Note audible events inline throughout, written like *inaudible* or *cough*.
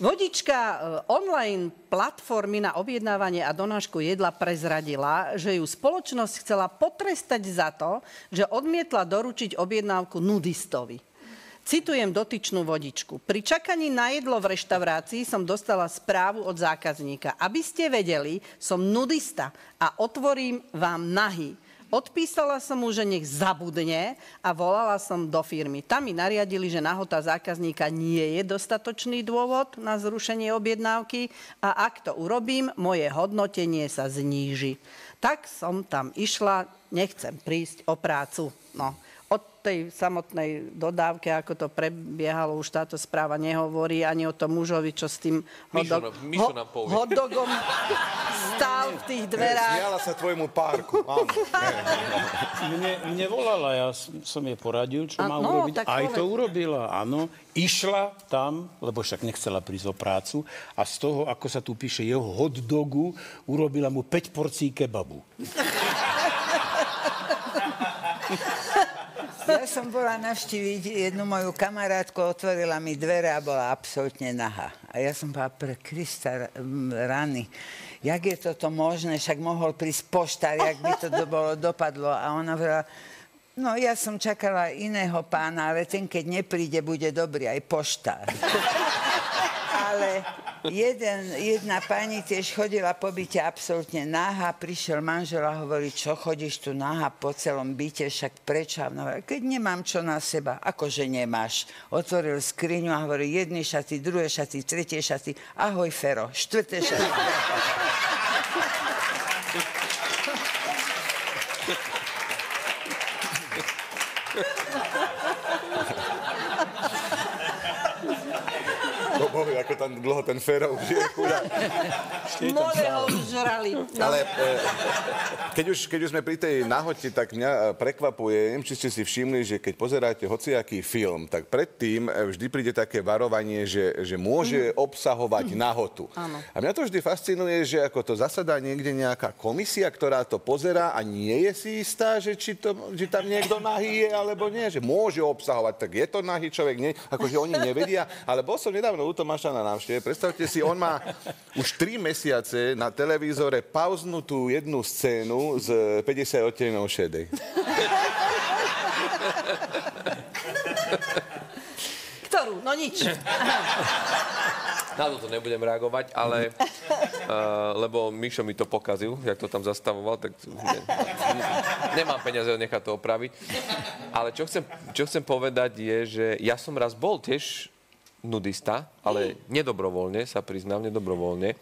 Vodička e, online platformy na objednávanie a donášku jedla prezradila, že ju spoločnosť chcela potrestať za to, že odmietla doručiť objednávku nudistovi. Citujem dotyčnú vodičku. Pri čakaní na jedlo v reštaurácii som dostala správu od zákazníka. Aby ste vedeli, som nudista a otvorím vám nahy. Odpísala som mu, že nech zabudne a volala som do firmy. Tam mi nariadili, že nahota zákazníka nie je dostatočný dôvod na zrušenie objednávky a ak to urobím, moje hodnotenie sa zníži. Tak som tam išla, nechcem prísť o prácu. No tej samotnej dodávke, ako to prebiehalo, už táto správa nehovorí ani o tom mužovi, čo s tým hotdog, ho, hotdogom stál v tých dverách. Smiala sa tvojmu párku. *laughs* mne, mne volala, ja som jej poradil, čo má no, urobiť. Aj to urobila, áno. Išla tam, lebo však nechcela prísť o prácu a z toho, ako sa tu píše, jeho hotdogu urobila mu 5 porcií kebabu. *laughs* Ja som bola navštíviť jednu moju kamarátku, otvorila mi dvere a bola absolútne nahá. A ja som bola pre Krista rany. Jak je toto možné? Však mohol prísť poštár, jak by to do, bolo dopadlo. A ona hovorila, no ja som čakala iného pána, ale ten, keď nepríde, bude dobrý aj poštár. *laughs* ale jeden, jedna pani tiež chodila po byte absolútne náha, prišiel manžel a hovorí, čo chodíš tu náha po celom byte, však prečo? No, keď nemám čo na seba, akože nemáš. Otvoril skriňu a hovorí, jedny šaty, druhé šaty, tretie šaty, ahoj Fero, štvrté šaty. Bohu, ako tam dlho ten Fero už je chudák. More ho žrali. No. Ale e, keď, už, keď už sme pri tej nahoti, tak mňa e, prekvapuje, neviem, či ste si všimli, že keď pozeráte hociaký film, tak predtým e, vždy príde také varovanie, že, že môže mm. obsahovať mm. nahotu. Áno. A mňa to vždy fascinuje, že ako to zasadá niekde nejaká komisia, ktorá to pozerá a nie je si istá, že či, to, či tam niekto nahý je, alebo nie, že môže obsahovať, tak je to nahý človek, nie, akože oni nevedia. Ale bol som nedávno u Tomáša na návšteve. Predstavte si, on má už 3 mesiace na televízore pauznutú jednu scénu z 50 odtieňov šedej. Ktorú? No nič. Na to nebudem reagovať, ale uh, lebo Mišo mi to pokazil, jak to tam zastavoval, tak ne, nemám peniaze nechať to opraviť. Ale čo chcem, čo chcem povedať je, že ja som raz bol tiež nudista, ale nedobrovoľne, sa priznám, nedobrovoľne,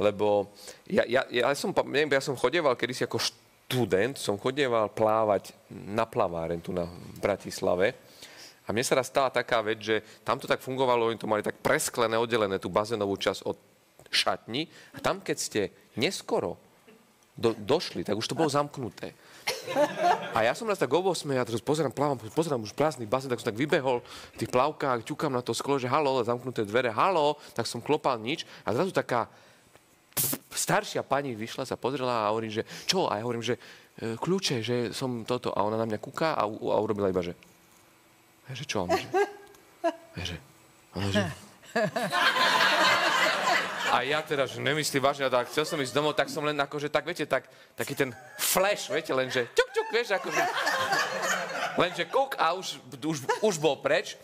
lebo ja, ja, ja, som, neviem, ja som chodieval kedysi ako študent, som chodieval plávať na plaváren tu na Bratislave. A mne sa raz stala taká vec, že tam to tak fungovalo, oni to mali tak presklené, oddelené tú bazénovú časť od šatni. A tam, keď ste neskoro do, došli, tak už to bolo zamknuté. A ja som raz tak o 8, ja teraz pozerám, plávam, pozerám už prázdny bazén, tak som tak vybehol v tých plavkách, ťukám na to sklo, že halo, zamknuté dvere, halo, tak som klopal nič a zrazu taká staršia pani vyšla, sa pozrela a hovorí, že čo? A ja hovorím, že e, kľúče, že som toto. A ona na mňa kúka a, a urobila iba, že ja, že čo? Ona, že, ja, že, ona, že, a ja teda, že nemyslím vážne, tak chcel som ísť domov, tak som len akože, tak viete, tak, taký ten flash, viete, len že ťuk, ťuk, vieš, akože, lenže kúk a už, už, už bol preč.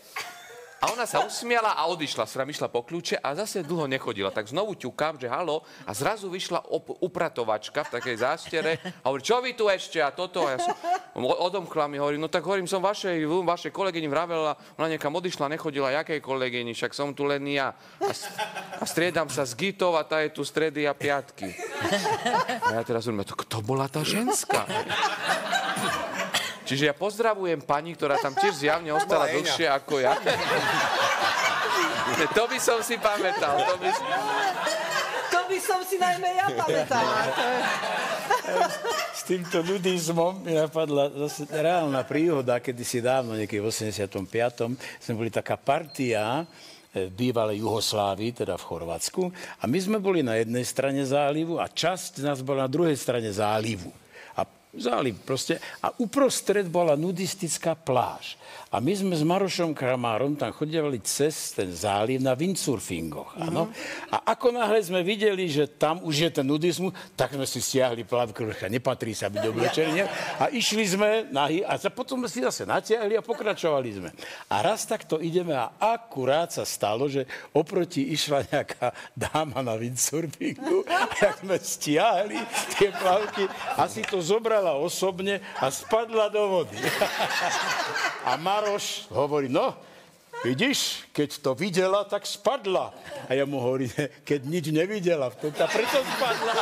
A ona sa usmiala a odišla. Sram išla po kľúče a zase dlho nechodila. Tak znovu ťukám, že halo. A zrazu vyšla op- upratovačka v takej zástere a hovorí, čo vy tu ešte a toto. A ja som odomkla mi, hovorí, no tak hovorím, som vašej, vašej kolegyni vravela, ona niekam odišla, nechodila, jakej kolegyni, však som tu len ja. A, a striedam sa z gitov a tá je tu stredy a piatky. A ja teraz hovorím, to kto bola tá ženská? Čiže ja pozdravujem pani, ktorá tam tiež zjavne ostala dlhšie ako ja. *laughs* to by som si pamätal. To by, to by som si najmä ja pamätala. S týmto nudizmom mi napadla zase reálna príhoda, kedy si dávno, niekedy v 85. sme boli taká partia, v e, bývalej Juhoslávii, teda v Chorvátsku. A my sme boli na jednej strane zálivu a časť z nás bola na druhej strane zálivu záliv proste. A uprostred bola nudistická pláž. A my sme s Marošom Kramárom tam chodili cez ten záliv na windsurfingoch. Áno? Mm-hmm. A ako náhle sme videli, že tam už je ten nudizmus, tak sme si stiahli plavku, nepatrí sa byť oblečení. A išli sme nahy a potom sme si zase natiahli a pokračovali sme. A raz takto ideme a akurát sa stalo, že oproti išla nejaká dáma na windsurfingu, *laughs* jak sme stiahli tie plavky a si to zobrala osobne a spadla do vody. *laughs* A Maroš hovorí, no, vidíš, keď to videla, tak spadla. A ja mu hovorím, *laughs* keď nič nevidela, to preto spadla. *laughs*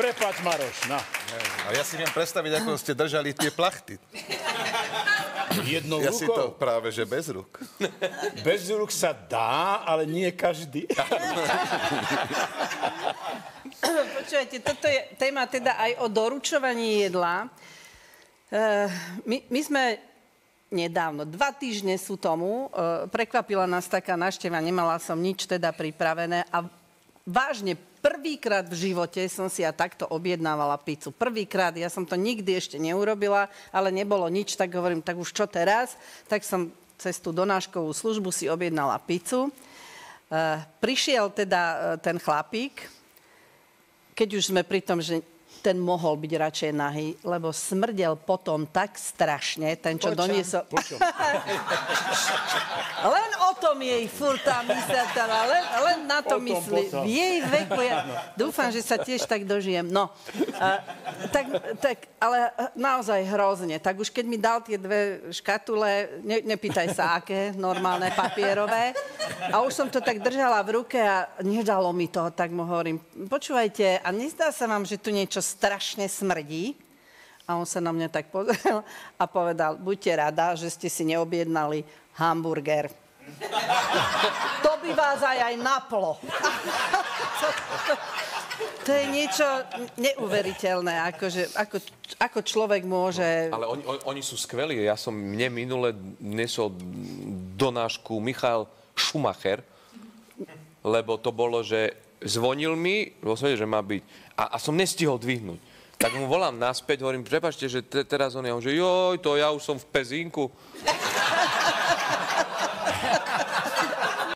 Prepač, Maroš, no. A ja si viem predstaviť, ako ste držali tie plachty. Jednou ja rukou? si to práve, že bez rúk. *laughs* Bez rúk sa dá, ale nie každý. *laughs* Počúvajte, toto je téma teda aj o doručovaní jedla. Uh, my, my sme nedávno, dva týždne sú tomu, uh, prekvapila nás taká návšteva, nemala som nič teda pripravené a vážne prvýkrát v živote som si ja takto objednávala pizzu. Prvýkrát, ja som to nikdy ešte neurobila, ale nebolo nič, tak hovorím, tak už čo teraz? Tak som cez tú donáškovú službu si objednala pizzu. Uh, prišiel teda uh, ten chlapík, keď už sme pri tom, že ten mohol byť radšej nahý, lebo smrdel potom tak strašne, ten, čo počam, doniesol... *laughs* len o tom jej furt tá mysel, teda, len, len na to myslí. V jej veku, ja dúfam, že sa tiež tak dožijem. No, a, tak, tak, ale naozaj hrozne. Tak už keď mi dal tie dve škatule, ne, nepýtaj sa aké, normálne papierové, a už som to tak držala v ruke a nedalo mi to, tak mu hovorím, počúvajte, a nezdá sa vám, že tu niečo strašne smrdí. A on sa na mňa tak pozrel a povedal, buďte rada, že ste si neobjednali hamburger. *laughs* to by vás aj aj naplo. *laughs* to je niečo neuveriteľné, akože, ako, ako človek môže... Ale oni, oni sú skvelí. Ja som mne minule nesol donášku Michal Schumacher, lebo to bolo, že zvonil mi svete, že má byť. A, a som nestihol dvihnúť. Tak mu volám naspäť, hovorím, prepačte, že te, teraz on je, on, že joj, to ja už som v pezínku.